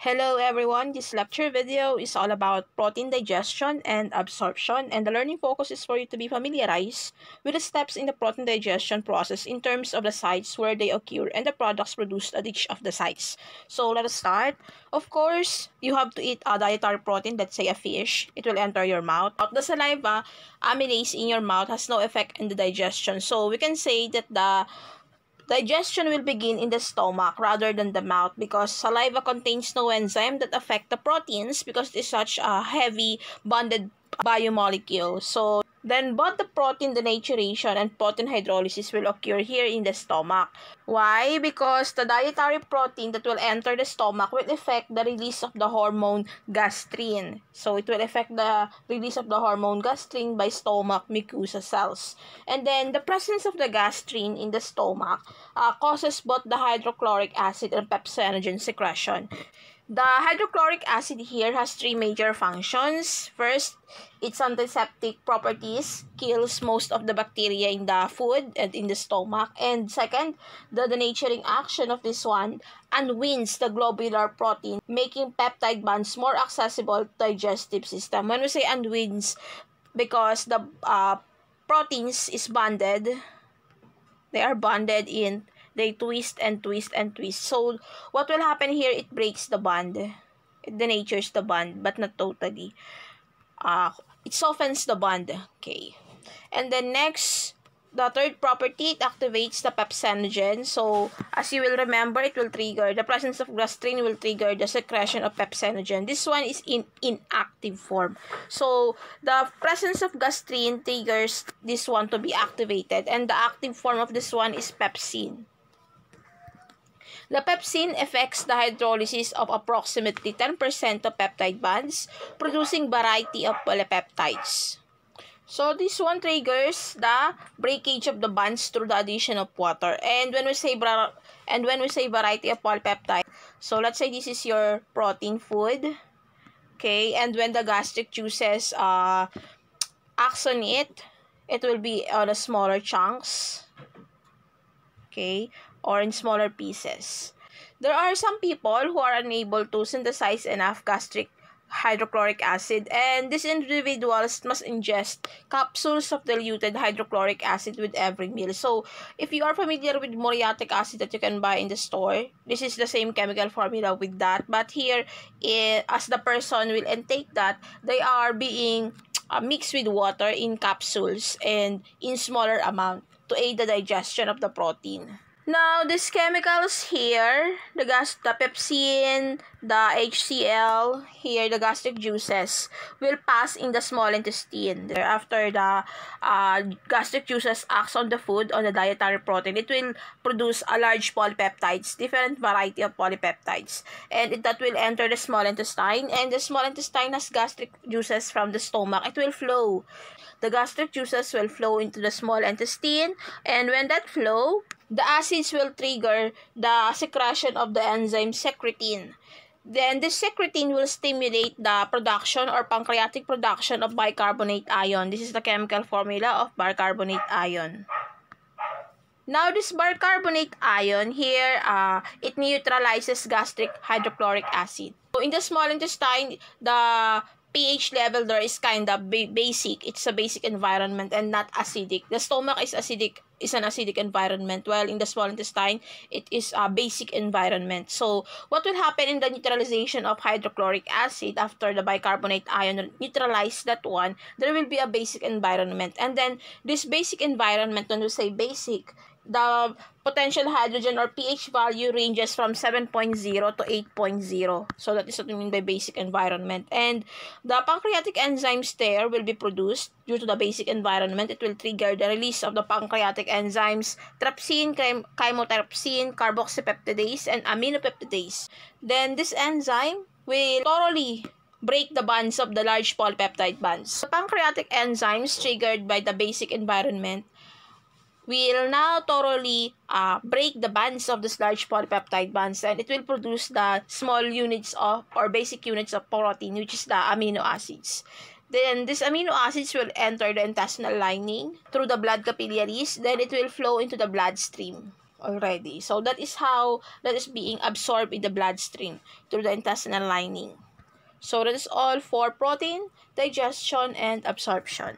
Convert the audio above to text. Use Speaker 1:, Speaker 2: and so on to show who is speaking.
Speaker 1: Hello everyone, this lecture video is all about protein digestion and absorption and the learning focus is for you to be familiarized with the steps in the protein digestion process in terms of the sites where they occur and the products produced at each of the sites. So let us start. Of course, you have to eat a dietary protein, let's say a fish. It will enter your mouth. The saliva amylase in your mouth has no effect in the digestion. So we can say that the Digestion will begin in the stomach rather than the mouth because saliva contains no enzyme that affect the proteins because it's such a heavy bonded biomolecule. So then both the protein denaturation and protein hydrolysis will occur here in the stomach. Why? Because the dietary protein that will enter the stomach will affect the release of the hormone gastrin. So it will affect the release of the hormone gastrin by stomach mucosa cells. And then the presence of the gastrin in the stomach uh, causes both the hydrochloric acid and pepsinogen secretion. The hydrochloric acid here has three major functions. First, its antiseptic properties kills most of the bacteria in the food and in the stomach. And second, the denaturing action of this one unwinds the globular protein, making peptide bonds more accessible to digestive system. When we say unwinds, because the uh, proteins is bonded, they are bonded in they twist and twist and twist. So, what will happen here, it breaks the bond. It denatures the bond, but not totally. Uh, it softens the bond. Okay. And then next, the third property, it activates the pepsinogen. So, as you will remember, it will trigger, the presence of gastrin will trigger the secretion of pepsinogen. This one is in inactive form. So, the presence of gastrin triggers this one to be activated. And the active form of this one is pepsin. The pepsin affects the hydrolysis of approximately 10% of peptide bonds, producing variety of polypeptides. So this one triggers the breakage of the bonds through the addition of water. And when we say and when we say variety of polypeptide, so let's say this is your protein food. Okay, and when the gastric juices uh acts on it, it will be on a smaller chunks. Okay, or in smaller pieces. There are some people who are unable to synthesize enough gastric hydrochloric acid and these individuals must ingest capsules of diluted hydrochloric acid with every meal. So, if you are familiar with muriatic acid that you can buy in the store, this is the same chemical formula with that. But here, eh, as the person will intake that, they are being uh, mixed with water in capsules and in smaller amount to aid the digestion of the protein. Now, these chemicals here, the gas, the pepsin, the HCl, here the gastric juices, will pass in the small intestine. After the uh, gastric juices acts on the food, on the dietary protein, it will produce a large polypeptides, different variety of polypeptides. And it, that will enter the small intestine. And the small intestine has gastric juices from the stomach. It will flow. The gastric juices will flow into the small intestine. And when that flow, the acids will trigger the secretion of the enzyme secretin. Then this secretin will stimulate the production or pancreatic production of bicarbonate ion. This is the chemical formula of bicarbonate ion. Now, this bicarbonate ion here, uh, it neutralizes gastric hydrochloric acid. So, in the small intestine, the pH level there is kind of basic. It's a basic environment and not acidic. The stomach is acidic, is an acidic environment, while in the small intestine, it is a basic environment. So, what will happen in the neutralization of hydrochloric acid after the bicarbonate ion neutralize that one, there will be a basic environment. And then, this basic environment, when we say basic, the potential hydrogen or pH value ranges from 7.0 to 8.0. So that is what we mean by basic environment. And the pancreatic enzymes there will be produced due to the basic environment. It will trigger the release of the pancreatic enzymes trypsin, chymotrypsin, carboxypeptidase, and aminopeptidase. Then this enzyme will thoroughly break the bonds of the large polypeptide bonds. The pancreatic enzymes triggered by the basic environment will now thoroughly uh, break the bonds of this large polypeptide bonds and it will produce the small units of or basic units of protein which is the amino acids. Then these amino acids will enter the intestinal lining through the blood capillaries then it will flow into the bloodstream. already. So that is how that is being absorbed in the bloodstream through the intestinal lining. So that is all for protein, digestion, and absorption.